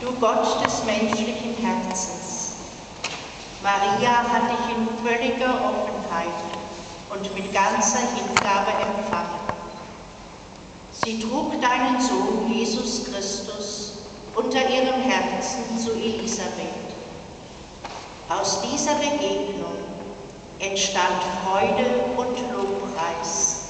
du Gott des menschlichen Herzens. Maria hat dich in völliger Offenheit und mit ganzer Hingabe empfangen. Sie trug deinen Sohn Jesus Christus unter ihrem Herzen zu Elisabeth. Aus dieser Begegnung entstand Freude und Lobpreis.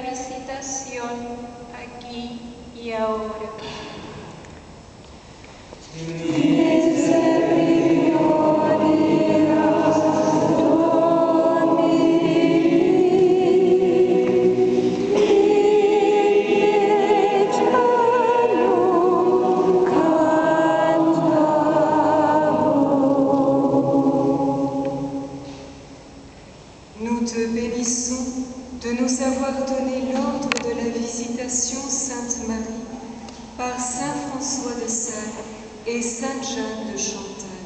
Visitación aquí y ahora. De nous avoir donné l'ordre de la visitation Sainte Marie par Saint François de Sales et Sainte Jeanne de Chantal.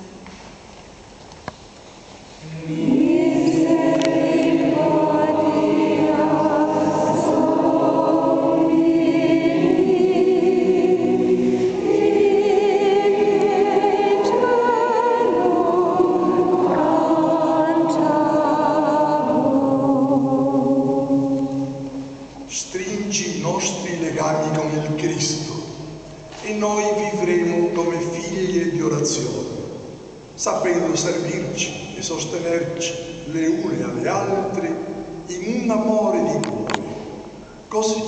Stringi i nostri legami con il Cristo e noi vivremo come figli di orazione, sapendo servirci e sostenerci le une alle altre in un amore di cuore. Così,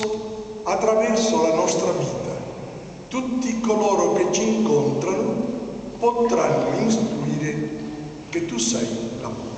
attraverso la nostra vita, tutti coloro che ci incontrano potranno instruire che tu sei l'amore.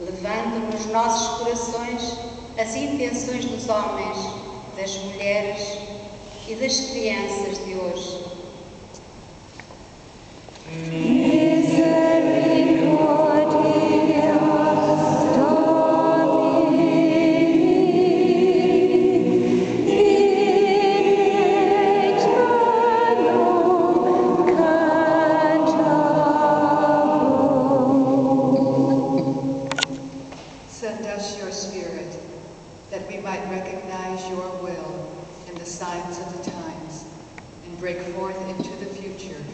Levando nos nossos corações as intenções dos homens, das mulheres e das crianças de hoje. Break forth into the future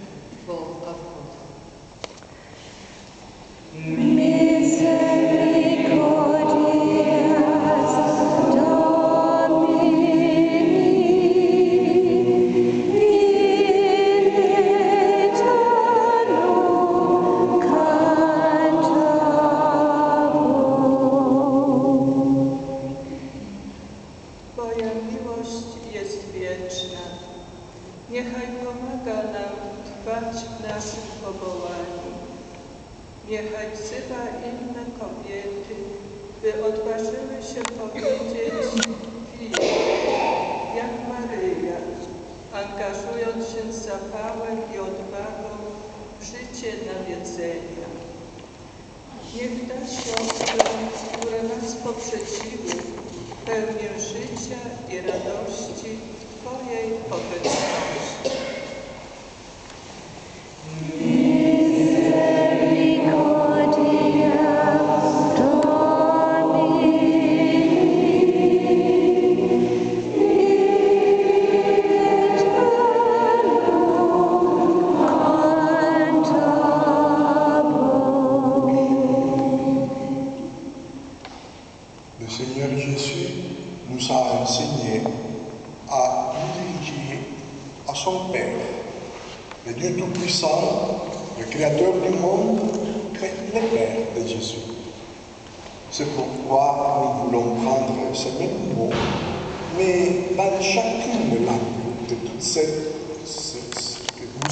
Niechaj wzywa inne kobiety, by odważyły się powiedzieć jak Maryja, angażując się z zapałem i odwagą w życie nawiedzenia. Niech da siostrom, które nas poprzedziły, pełnię życia i radości Twojej obecności. a enseigné, à nous diriger à son Père, le Dieu Tout-Puissant, le Créateur du monde, le Père de Jésus. C'est pourquoi nous voulons prendre ce même mot, mais dans chacune de de toutes celles que vous